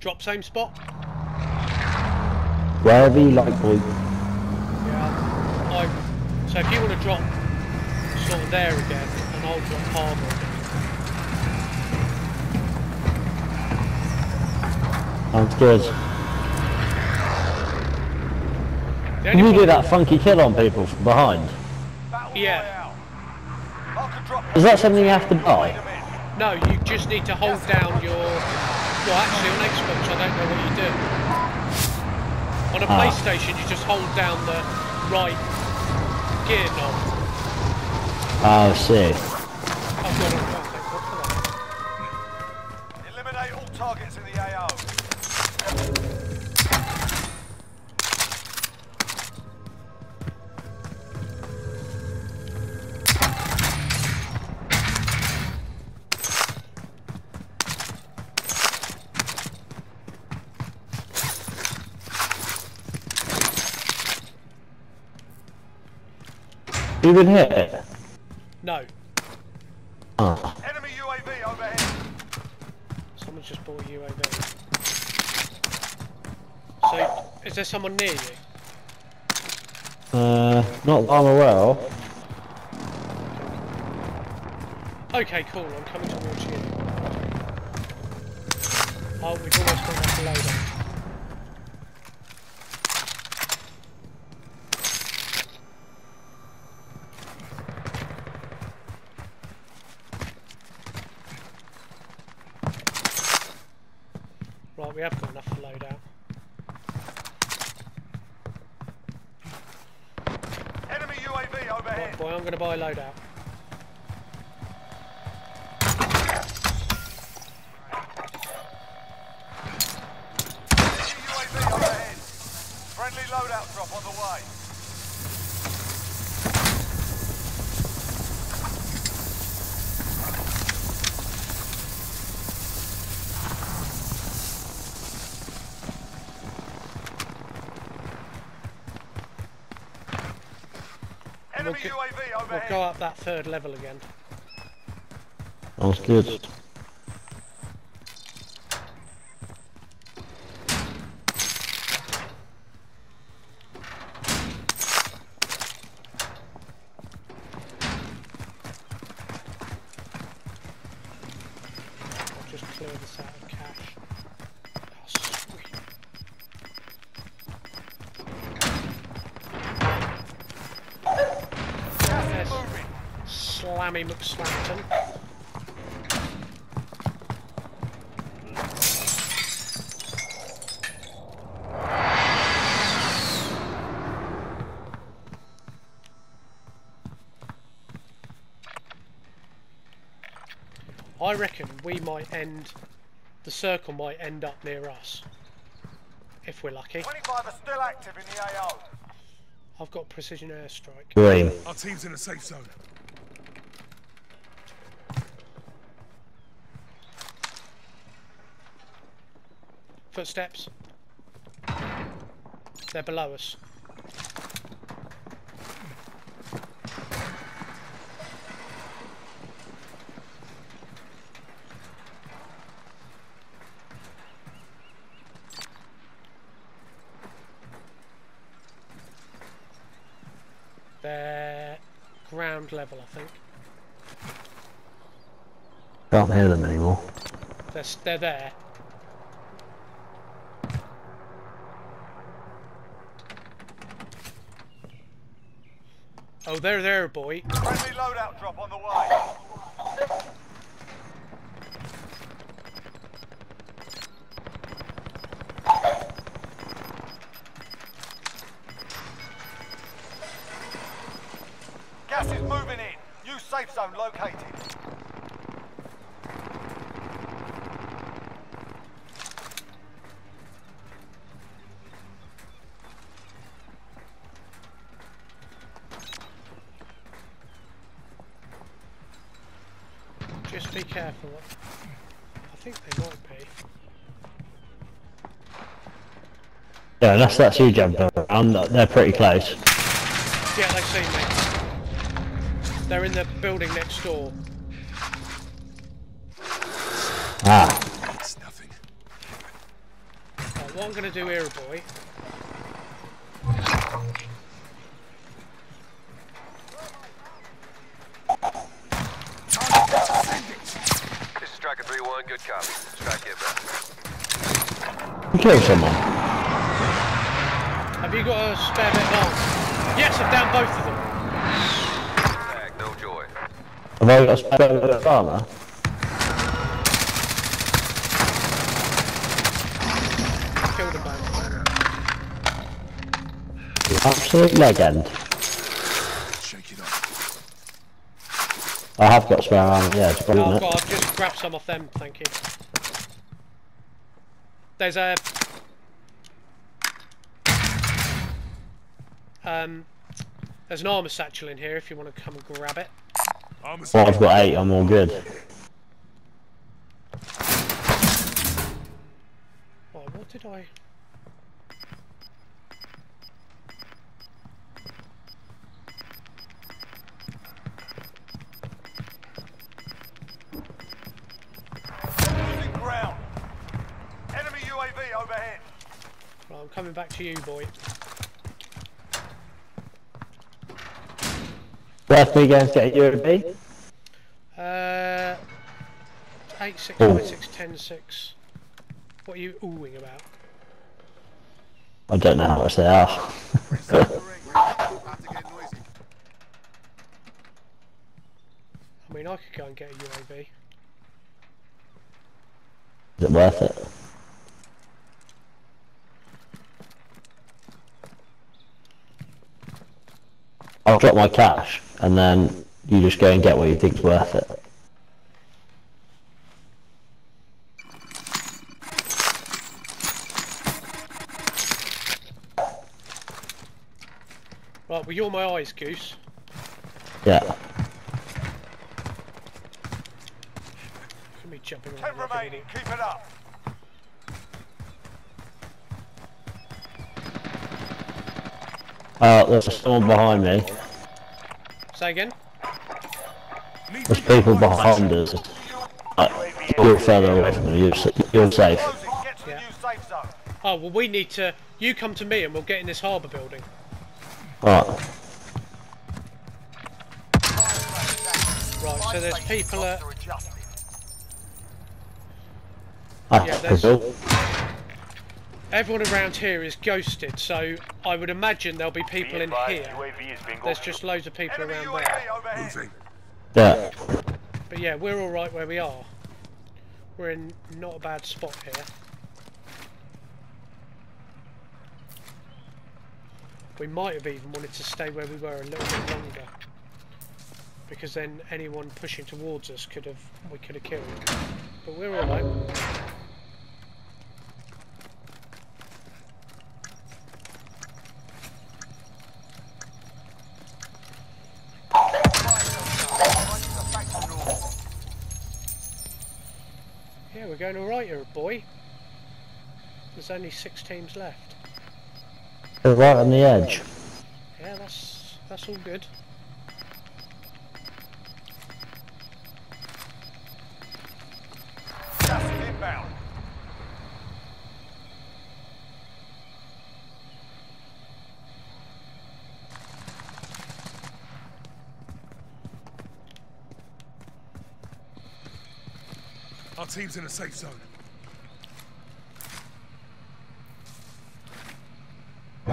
Drop same spot? Wherever you like, boy. Yeah. I, so if you want to drop sort of there again, and I'll drop harbour again. Sounds good. Can you do that funky kill on people from behind? Yeah. Royale. Mark a drop Is that something you have to buy? No, you just need to hold down your. Well, actually, on Xbox, I don't know what you do. On a Ah. PlayStation, you just hold down the right gear knob. Oh, I You been hit? No, Oh. Enemy UAV overhead. someone's just bought a UAV. So, is there someone near you? Uh, not that I'm aware of. Okay, cool. I'm coming towards you. Oh, we've almost got enough load We have got enough to load out. Enemy UAV overhead. Right, boy, I'm going to buy a loadout. Enemy UAV overhead. Friendly loadout drop on the way. Enemy We'll go up that third level again. Sounds good. Slammy McSlampton. I reckon we might end, the circle might end up near us. If we're lucky. 25 are still active in the AO. I've got precision airstrike. Green. Our team's in a safe zone. Footsteps. They're below us. They're ground level, I think. Can't hear them anymore. They're, they're there. Oh, they're there, boy. Friendly loadout drop on the way. Gas is moving in. New safe zone located. Be careful. I think they might be. Yeah, unless that's you jumping around, they're pretty close. Yeah, they've seen me. They're in the building next door. Ah, It's nothing. What I'm going to do here, boy. This is Striker 3-1, good copy. Strike inbound. You killed someone. Have you got a spare bit of arms? Yes, I've down both of them. Tag, no joy. Have I got a spare bit of armor? Killed them both. Absolute legend. I have got spare armor, yeah, it's Oh, brilliant. I've, just grabbed some off them, thank you. There's a... Um, there's an armor satchel in here if you want to come and grab it. Well, I've got eight, I'm all good. Oh, what did I... back to you, boy. Worth me going to get a UAV? Uh, 8, 6, 5, 6, 10, 6. What are you oohing about? I don't know how much they are. I mean, I could go and get a UAV. Is it worth it? Drop my cash, and then you just go and get what you think's worth it. Right, well, you're my eyes, Goose. Yeah. Look at me jumping Ten around like an remaining, keep it up. Oh, there's someone behind me. Say again? There's people behind us. Like, you're further away from them. You're, you're safe. Closing, get to the Yeah. new safe zone. Oh, well, we need to... You come to me and we'll get in this harbour building. Alright. Right, so there's people at... That's Yeah, there's-. Everyone around here is ghosted, so I would imagine there'll be people in here. There's just loads of people Enemy around there. Moving. Yeah. But yeah, we're alright where we are. We're in not a bad spot here. We might have even wanted to stay where we were a little bit longer. Because then anyone pushing towards us could have we could have killed. But we're alright. Yeah, we're going alright here, boy. There's only six teams left. They're right on the edge. Yeah, that's that's all good. Gas is inbound. Our team's in a safe zone. Be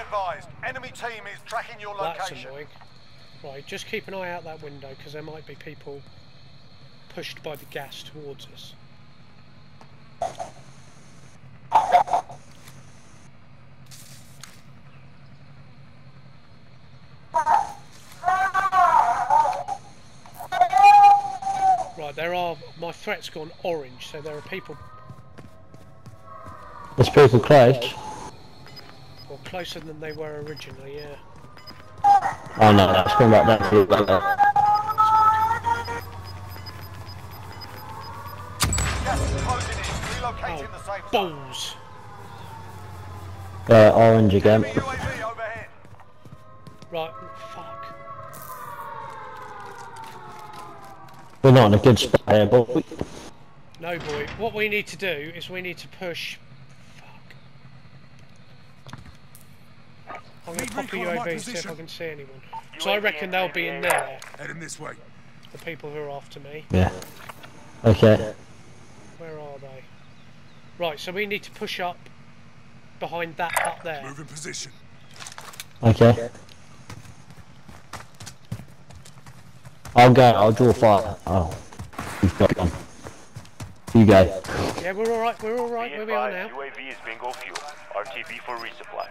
advised, enemy team is tracking your That's location. annoying. Right, just keep an eye out that window because there might be people pushed by the gas towards us. Right, there are. My threat's gone orange, so there are people There's people close. Or closer than they were originally. Yeah. Oh no, that's come back down to you. Gas is closing the. Balls. Uh, orange again. Enemy UAV overhead. Right. Fuck. We're not in a good spot here, but we, No, boy. What we need to do is we need to push. Fuck. I'm going Need to pop a recon on my UAV see if I can see anyone. So I reckon they'll be in there, Heading this way. the people who are after me. Yeah. Okay. Where are they? Right, so we need to push up behind that hut there. Move in position. Okay. I'll go. I'll draw fire. Oh, you've got one. You guys. Yeah, we're alright, we're alright Be where we are now. UAV is bingo fuel. RTB for resupply.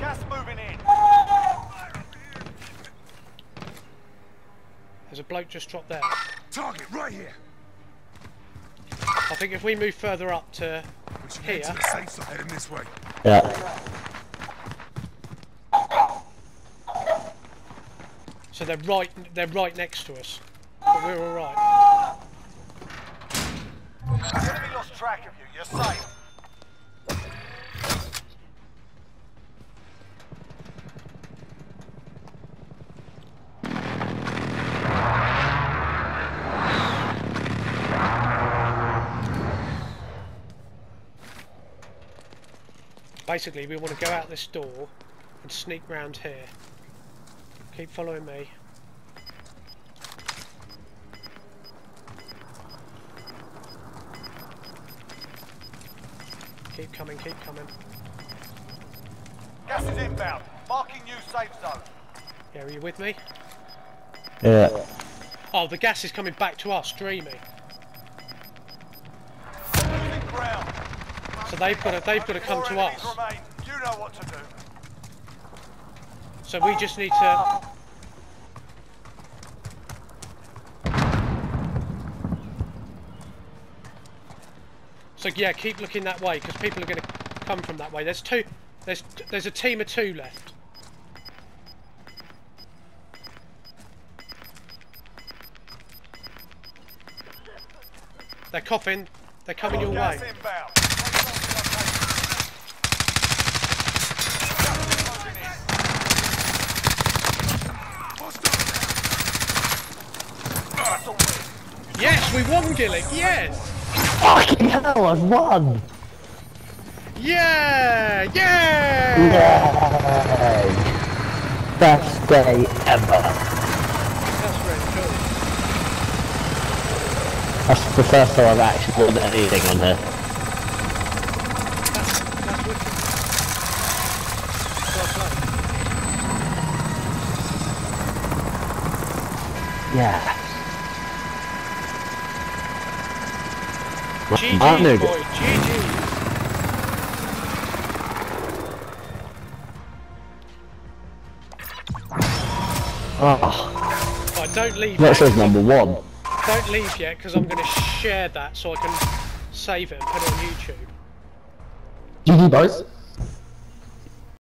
Gas moving in. There's a bloke just dropped there. Target right here. I think if we move further up to We should head to Here. the safe zone. Heading this way. Yeah. So they're right, they're right next to us. But we're all right. The enemy lost track of you. You're safe. Basically, we want to go out this door and sneak round here. Keep following me. Keep coming, keep coming. Gas is inbound. Marking new safe zone. Yeah, are you with me? Yeah. Oh, the gas is coming back to us, dreamy. So they've got to, they've got to come to us. You know what to do. So we just need to. So yeah, keep looking that way because people are going to come from that way. There's two. There's there's a team of two left. They're coughing. They're coming your way. Gas inbound. Gas is moving in. That's a win. Yes, we won, Gillick. Yes. Fucking hell! I've won. Yeah. Yeah. Yay! Best day ever. That's really cool. That's the first time I've actually won anything on here. That's, that's. Well. Yeah. GG, boy. GG. Oh, Right, don't leave that yet. says number one. Don't leave yet, because I'm going to share that so I can save it and put it on YouTube. GG boys.